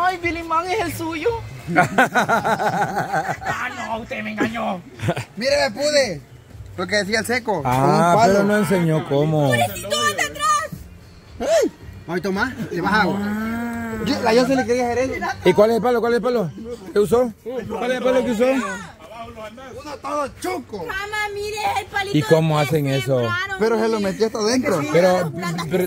Ay, Billy Man es el suyo. ah, no, usted me engañó. Mire, me pude. Lo que decía el seco. Ah, pero no enseñó cómo. ¡Pobrecito, anda atrás! Ay, toma, le vas agua. Yo, la yo se le quería hacer eso. ¿Y cuál es el palo? ¿Cuál es el palo? ¿Qué usó? ¿Cuál es el palo que usó? Uno todo chuco. Cama, mire el palito. ¿Y cómo hacen eso? Pero se lo metió hasta adentro. Pero, pero-.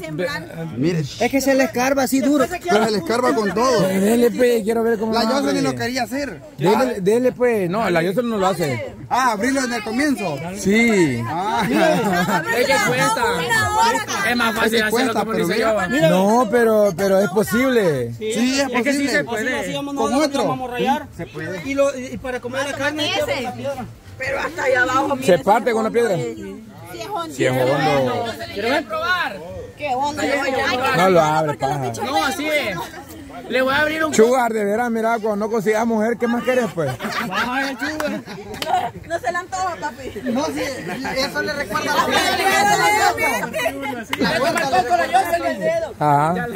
Mire, Es que se le escarba así duro. pero se le escarba con todo. Dele, pues, quiero ver cómo La Jocelyn lo quería hacer. Dele, dele, pues. No, la Jocelyn no lo hace. Ah, abrirlo desde el comienzo. Sí. Ah, Es que cuesta. Es más fácil Es que hacerlo como pero dice mira. yo. No, pero, pero es posible. sí, es Es que sí posible. se puede. Con otro. vamos a rayar. Se puede. Y, lo, y para comer la carne, la piedra. Pero hasta allá abajo. Se parte con la piedra. Sí. Si es hondo. ¿Quieres probar? Qué que No lo abre, paja. No, así es. Le voy a abrir un Chugar, de veras, mira, cuando no consigas mujer, ¿qué más querés, pues? Baja el chuga. No, no se le antoja, papi. No, sí, eso le recuerda a la La vuelta. Ajá.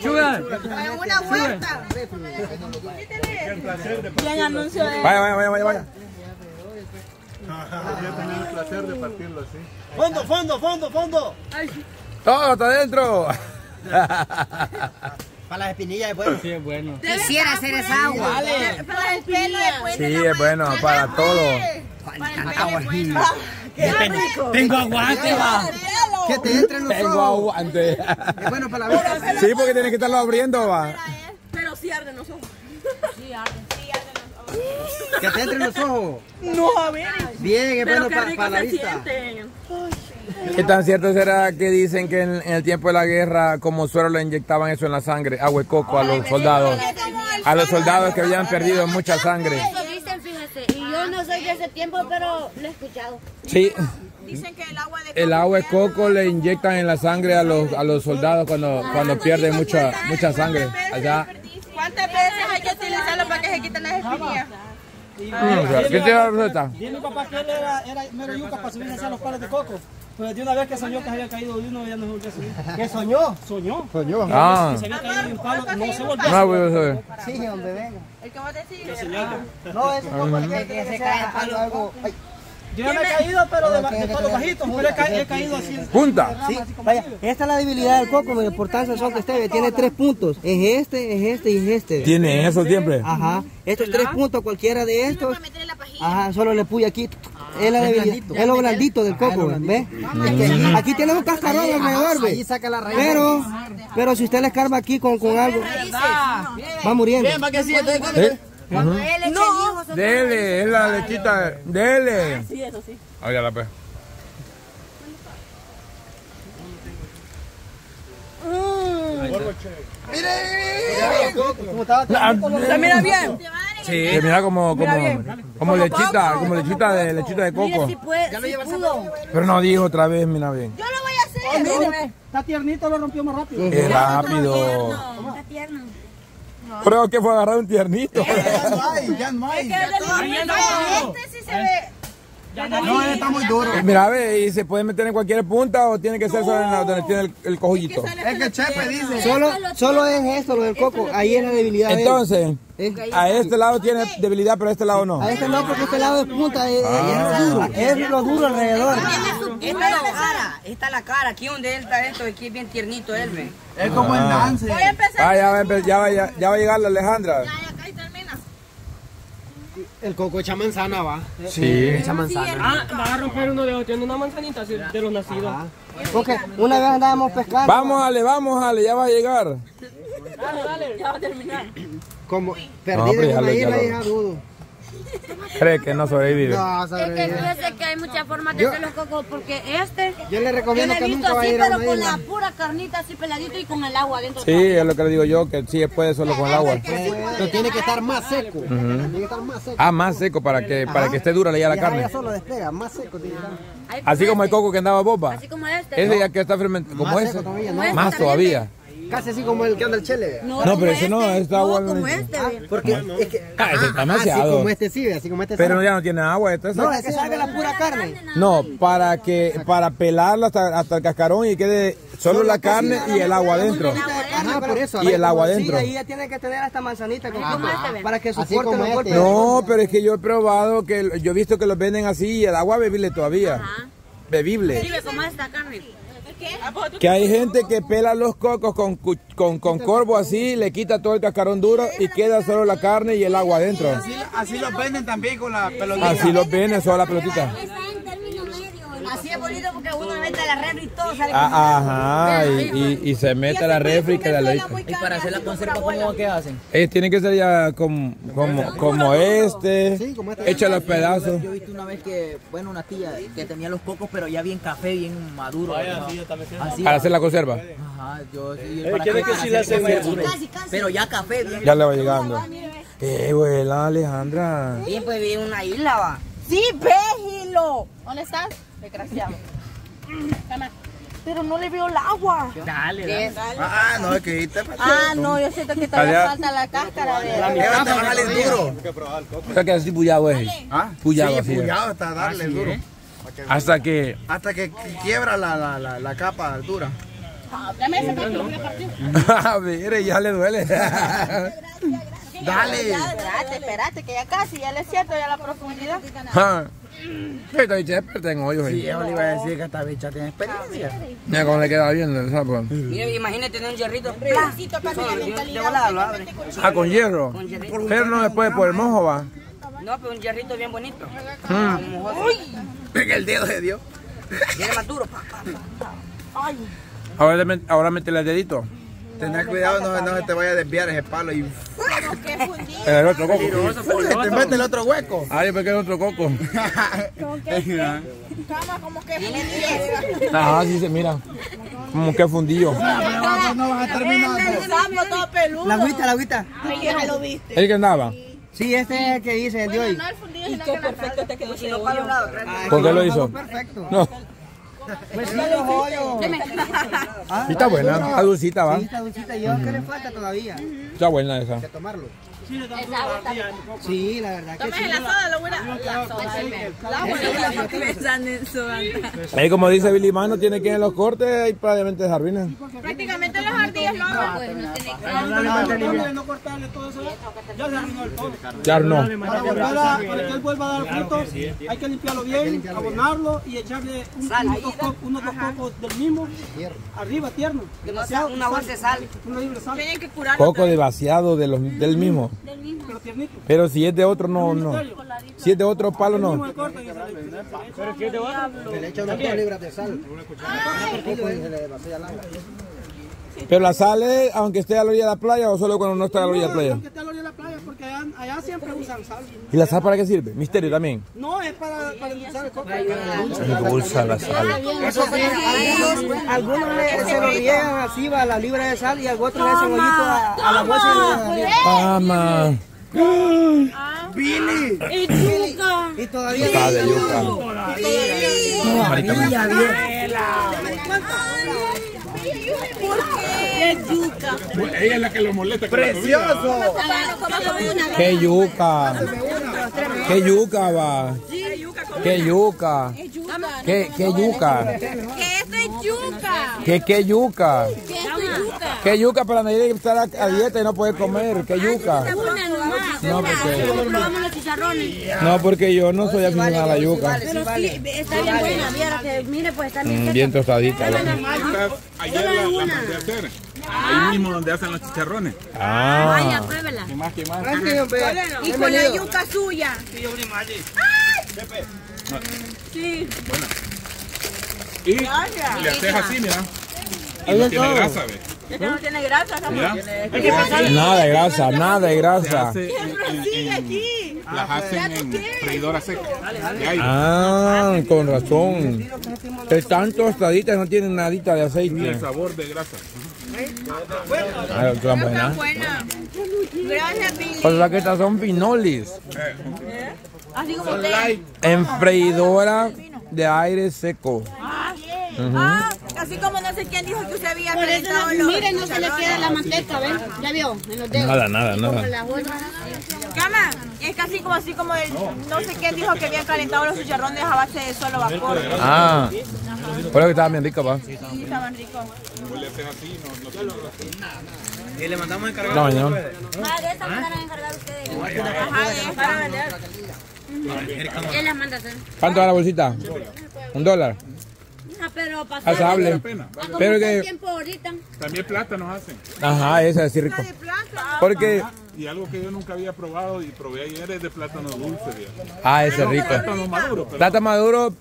Chuga. En una vuelta. Bien anuncio de... Vaya, vaya, vaya, vaya, vaya. Fondo, fondo, fondo, fondo. Todo está adentro. Para las espinillas de pueblo. Sí, es bueno. Quisiera hacer esa agua. Para el pelo después de Sí, es bueno para todo. Para el pelo es bueno. Qué rico. Tengo aguante, va. Que te entre en los Tengo ojos. aguante. Es bueno para la vista. Sí, porque tienes que estarlo abriendo, va. Pero sí arden los ojos. Sí arden. Que te entre en los ojos. No, a ver. Bien, es bueno Pero qué para, rico para la se vista. sienten. ¿Qué tan cierto será que dicen que en, en el tiempo de la guerra, como suero, le inyectaban eso en la sangre, agua de coco a los soldados? A los soldados que habían perdido mucha sangre. Eso dicen, fíjese. Y yo no soy de ese tiempo, pero lo he escuchado. Sí, Dicen que el agua de el agua de coco le inyectan en la sangre a los, a los soldados cuando, cuando pierden mucha, mucha sangre. Allá. ¿Cuántas veces hay que utilizarlo para que se quiten las espinillas? ¿Qué te da la receta? Mi papá que él era, era mero yuca para subirse hacia los palos de coco. Pues de una vez que soñó que se había caído de uno, ya no se volvió a subir. ¿Qué soñó? Soñó. Soñó. Ah, Que se había caído de un palo, no se volvió a no, Sí, donde venga. El que vos decís. No, eso no porque que se cae algo, algo. Yo ya me he caído, pero de, de palos bajitos. Pero he, ca- he caído así. punta. Sí. Vaya, esta es la debilidad del coco, la importancia son que este tiene tres puntos. Es este, es este y es este. Tiene eso siempre. Ajá. Estos tres puntos, cualquiera de estos, ajá, solo le puya aquí. Es la debilidad, es lo blandito del coco, ¿ves? Es que aquí tiene un cascarón alrededor, Ahí ¿ves? saca la raíz. Pero, pero si usted le escarba aquí con, con algo, va muriendo. Bien, para que sí, entonces, No. Dele, es la lechita. Dele. Sí, eso sí. Oye, la pe. Mira bien. Sí, mira como, como, como lechita, como lechita de lechita de coco. Si puede, si pudo. Pero no dijo otra vez, mira bien. Yo lo voy a hacer. Está tiernito, lo rompió más rápido. Es rápido. Está tierno. Creo que fue agarrar un tiernito. Ya no hay, ya no hay. Este sí se ve. No, él está muy duro. Eh, Mira, ve, y se puede meter en cualquier punta o tiene que ser solo en la, donde tiene el, el cojullito. Es que el chepe dice. Solo, solo es esto, lo del coco, ahí es la debilidad. Entonces, ¿Eh? a este lado tiene debilidad, pero a este lado no. A este no, porque este lado es punta, es, es duro, es lo duro alrededor. Esta es la cara, esta es la cara, aquí donde él está esto, aquí es bien tiernito él, ve. Es como el dance. Voy a empezar. Ah, ya va, ya va, ya, ya va a llegar la Alejandra. Ya, ya, acá y termina. El coco echa manzana, va. Sí. Echa manzana. Ah, va a romper uno de ellos, tiene una manzanita así, de los nacidos. Porque una vez andábamos pescando. Vamos, Ale, vamos, Ale, ya va a llegar. Ya va a terminar. Como No, perdido una lo- ya Cree que no sobrevive. No, Es que sobrevive. fíjese que hay muchas formas de hacer los cocos, porque este, Yo le yo recomiendo he que nunca así, vaya a pero con la pura carnita así peladito y con el agua adentro. Sí, es lo que le digo yo, que sí puede solo con el agua. Pero tiene que estar más seco. Tiene que estar más seco. Ah, más seco para que, para que esté dura ya la carne. ya solo despega, más seco tiene que estar. Así como el coco que andaba boba. Así como este. Ese ya que está fermentado, como ese. este Más todavía. Casi así como el que anda el chele. No, pero ese no, este. está agua. No, como este, ve. Porque es que. Ah, ese está Así demasiado. como este sí, así como este Pero sabe. ya no tiene agua. Esto es- No, es que salga la pura carne. No, para que para pelarla hasta, hasta el cascarón y quede solo la carne y el agua adentro. Ajá, por eso. Y el agua Sí, adentro. ahí ya tiene que tener hasta manzanita con Ajá. para que Así soporte los este. golpes. No, pero es que yo he probado que yo he visto que los venden así y el agua bebible todavía. Bebible. Sí, ¿cómo es esta carne? Que hay gente que pela los cocos con, con, con corvo así, le quita todo el cascarón duro y queda solo la carne y el agua adentro. Así los venden también con la pelotita. Así los venden, solo la pelotita. Está en término medio. Así uno mete la refri y todo sale Ah, Ajá, y, y- y se mete a la refri que la leche. Y para hacer la conserva, ¿cómo que hacen? Eh, tiene que ser ya como, como, como este, echa los pedazos. Yo he visto una vez que, bueno, una tía que tenía los cocos, pero ya bien café, bien maduro. ¿no? Así. Para hacer la conserva. Ajá, yo sí. Eh, quiere que sí le hacen. Pero ya café, bien. Ya le va llegando. Eh, abuela Alejandra. Bien, pues vive en una isla, va. Sí, véjilo. ¿Dónde estás? Desgraciado. Pero no le veo el agua. Dale, dale. Ah, no, es que ahí te Ah, no, yo siento que todavía falta la cáscara de... te va a salir duro. O sea que así puyado es. ¿Ah? Puyado sí, hasta darle duro. Hasta que. Hasta que quiebra la, la, la, la capa dura. A ver, ya le duele. Dale. Espérate, espérate, que ya casi, ya le siento ya la profundidad. Esta bicha es experta en hoyos. Sí, yo le iba a decir que esta bicha tiene experiencia. Mira cómo le queda bien el sapo. Mira, imagínate tener un hierrito. Lo abre. Ah, con hierro. Pero no después por el mojo va. No, pero un hierrito bien bonito. Como mojoso. En el dedo de Dios. Viene más duro. pa. Ahora, ahora métele el dedito. Tener cuidado, no, no se te vaya a desviar ese palo y el otro coco. te mete el otro hueco. Ay, porque el otro coco. Como que fundido. Ajá, sí se mira. Como que fundillo. No vas a terminar. Peludo. La agüita, la agüita. Ya lo viste. ¿El que andaba? Sí, este es el que dice el de hoy. No el fundido, sino que perfecto te quedó. ¿Por qué lo hizo? Perfecto. No. Pues sí, los hoyos. Sí, está buena. Está dulcita, va. Sí, está dulcita. Yo que le falta todavía. Está buena esa. Tomarlo. Sí, la verdad que sí. la soda, lo voy a... La soda, el agua. Pensando en soda. Ahí como dice Billy Mano, tiene que ir en los cortes y. Prácticamente los ardillas lo hagan. Tratarle de no cortarle todo eso. Ya se arruinó el todo. Ya no. Para, volver a- para que él vuelva a dar frutos, hay que limpiarlo bien, abonarlo y echarle un- unos, dos co- unos dos cocos del mismo arriba, tierno. Demasiado. Una bolsa de sal. Una libre sal, Tienen que curar. Coco de vaciado de los, del mismo. pero tiernito. Pero si es de otro, no, no. Si es de otro palo, no. Me cortan y se le- Le echa unas dos libras de sal. Pero la sale, aunque esté a la orilla de la playa o solo cuando no está a la orilla de la playa. Aunque esté a la orilla de la playa, porque allá, allá siempre usan sal. ¿Y la sal para qué sirve? Misterio también. No, es para, para endulzar el coco. La sal. Eso sí, algunos, algunos le- se lo riegan así, va la libra de sal y algunos le hacen hoyito a, a la bolsa de Ama. Y todavía Está de yuca. Marica, Ella es la que lo molesta. ¡Precioso! ¡Qué yuca! ¡Qué yuca va! ¡Qué yuca! ¿Qué, qué yuca? Que esto es yuca. ¿Qué, qué yuca? Que esto es yuca. ¿Qué yuca para nadie estar a, a dieta y no poder comer? ¿Qué yuca? No, porque, chicharrones. no, porque yo no soy aficionado a la yuca. Pero sí, está bien buena. Viera que, mire, pues está bien Mm, Bien tostadita. ¿no? Estas, ayer la, la mandé a hacer. Ahí mismo donde hacen los chicharrones. Ah, Pruébela. ¿Qué más? ¿Qué más? Y con la yuca suya. Y le haces así, mira. Y no tiene grasa, ve. Este no tiene grasa, Mira. nada de grasa, nada de grasa. las hacen en freidora seca. Ah, con razón. Están tostaditas, no tienen nadita de Y el aceite. sabor de grasa. Ah, están buenas. buena. Gracias, Billy. O sea que estas son pinolis. Así como usted. En freidora de aire seco. Ah, así como no sé quién dijo que usted había Por eso, calentado no, los mire, no se le queda la manteca, ¿ven? Ya vio, en los dedos. Nada, nada, nada. Cama, es casi como así como el, no sé quién dijo que habían calentado los chicharrones a base de solo vapor. Ah, por eso que estaban bien ricos, pa. Sí, estaban ricos. Y le mandamos a encargar. No, no. Ah, de esta mandaron a encargar ustedes. Ajá, de para vender. Él las manda a hacer. ¿Cuánto da la bolsita? ¿Un dólar? Ah, pero pasó Pasable. pena. Pero el que, tiempo ahorita. También plátanos hacen. ajá, ese es así rico. Porque, Y algo que yo nunca había probado y probé ayer es de plátano dulce, digamos. ah, ese es rico. Plátano maduro, pero Plátano maduro,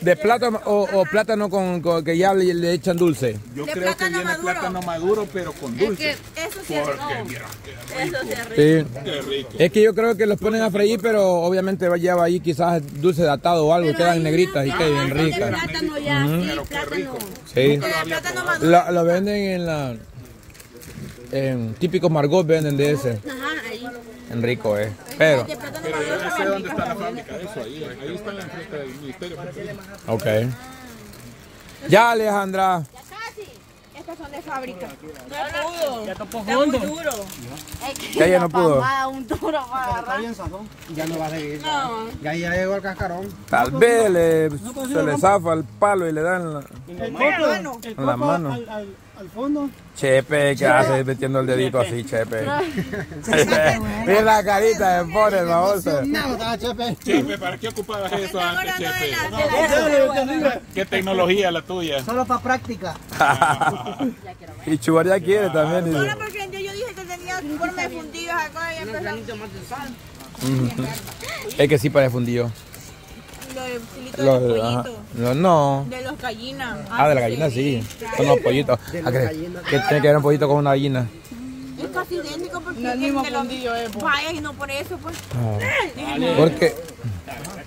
de plátano o, o plátano con, con- que ya le, le echan dulce. yo De creo que viene maduro. plátano maduro, pero con dulce. Eso sí es Porque rico. mira, Eso sí es rico. Sí. qué rico. Es que yo creo que los ponen a freír, pero obviamente lleva ahí quizás dulce datado o algo, quedan negritas y quedan bien ricas. plátano ya, sí, plátano. Sí. Plátano maduro. Lo, lo venden en la... En típicos Margot venden de ese. Ajá, ahí. En rico, eh. Pero, Pero yo no sé dónde está la fábrica eso, ahí, ahí está la enfrente del ministerio. ok. Ya, Alejandra. Estas son de fábrica. No pudo. Ya topó Está muy fondo. duro. Ya ya no pudo. un duro para agarrar. Ya no va a seguir. No. Ya, ya llegó el cascarón. Tal vez le, se le zafa el palo y le dan la... El coco, el Con la mano. al, al, fondo. Chepe, ¿qué hace metiendo el dedito así, Chepe? Mira la carita de el. No, estaba chepe. Chepe, ¿para qué ocupabas eso antes, Chepe? la- de la- ¿Qué tecnología la tuya? Solo para práctica. y Chubar ya quiere también. Solo porque yo, dije que tenía forma de fundidos acá y empezó Es que sí parece fundido. Lo de filito Lo, de ajá. pollito. No, no. De los gallinas. Ah, de la gallina sí. Son los pollitos. Ah, ¿qué, ¿Qué tiene que ver un pollito con una gallina? Es casi idéntico porque es el mismo fundillo, eh. Vaya, y no por eso, pues. Porque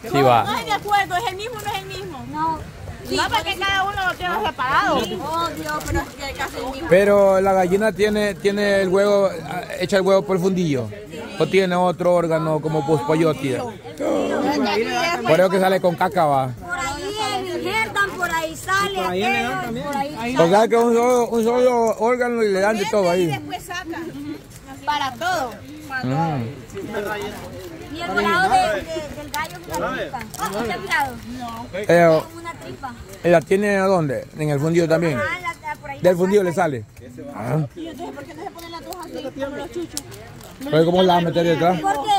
sí va. No es de acuerdo, es el mismo, no es el mismo. No. Sí, no, porque cada uno lo tiene separado. Obvio, pero es que casi el mismo. Pero la gallina tiene tiene el huevo, ah, echa el huevo por el fundillo. O tiene otro órgano como pues eso que sale con caca va. Por ahí injertan, por ahí sale. Por ahí le dan también. Por ahí O sea que un solo, un solo órgano y le dan de todo Y ahí. después sacan. Para todo. Mm. Y el volado de, de- del gallo es una tripa. ¿No mirado? Eh, Una tripa. ¿La tiene a dónde? En el también. Ah, la- la- por ahí Del la fundillo le sale. Ah, Y entonces, ¿por qué no se ponen las dos así como los chuchos? pero ¿cómo la va a meter detrás? Porque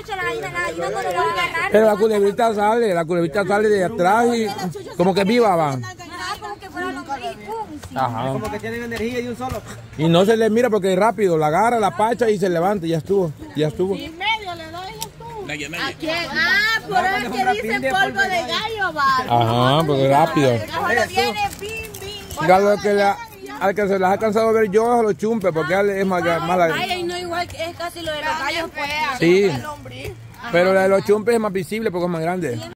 es la pacha, la gallina, la gallina no le va a agarrar. Pero la culebrita sale, la culebrita sale de atrás y como que viva va. Ajá. Como que tienen energía de un solo. Y no se le mira porque es rápido, la agarra, la pacha y se levanta y ya estuvo, ya estuvo. Y medio le doy. Naya, naya. ¿A quién? Ah, por eso que dice polvo de gallo, va. Ajá, porque rápido. Solo viene, bim, bim. Ya lo que la- al que se las ha cansado ver yo a los chumpes, porque él es más, más la- es casi lo de los gallos. pues. Sí, pero la de los chumpes es más visible porque es más grande.